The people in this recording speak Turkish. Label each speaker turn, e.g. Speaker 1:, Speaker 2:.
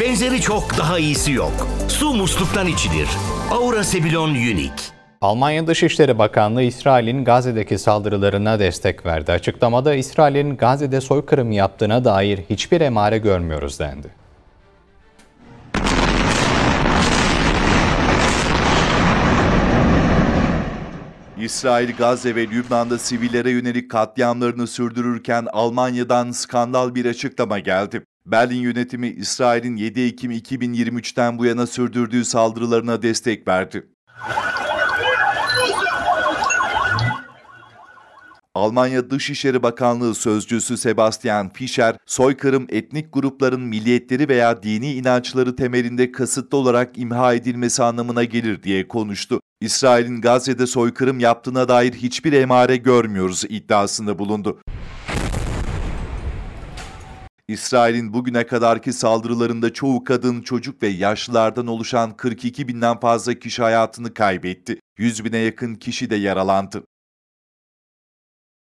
Speaker 1: Benzeri çok daha iyisi yok. Su musluktan içilir. Aura Sebilon Unique.
Speaker 2: Almanya Dışişleri Bakanlığı İsrail'in Gazze'deki saldırılarına destek verdi. Açıklamada İsrail'in Gazze'de soykırım yaptığına dair hiçbir emare görmüyoruz dendi.
Speaker 3: İsrail, Gazze ve Lübnan'da sivillere yönelik katliamlarını sürdürürken Almanya'dan skandal bir açıklama geldi. Berlin yönetimi İsrail'in 7 Ekim 2023'ten bu yana sürdürdüğü saldırılarına destek verdi. Almanya Dışişleri Bakanlığı Sözcüsü Sebastian Fischer, soykırım etnik grupların milliyetleri veya dini inançları temelinde kasıtlı olarak imha edilmesi anlamına gelir diye konuştu. İsrail'in Gazze'de soykırım yaptığına dair hiçbir emare görmüyoruz iddiasında bulundu. İsrail'in bugüne kadarki saldırılarında çoğu kadın, çocuk ve yaşlılardan oluşan 42 binden fazla kişi hayatını kaybetti. 100 bine yakın kişi de yaralandı.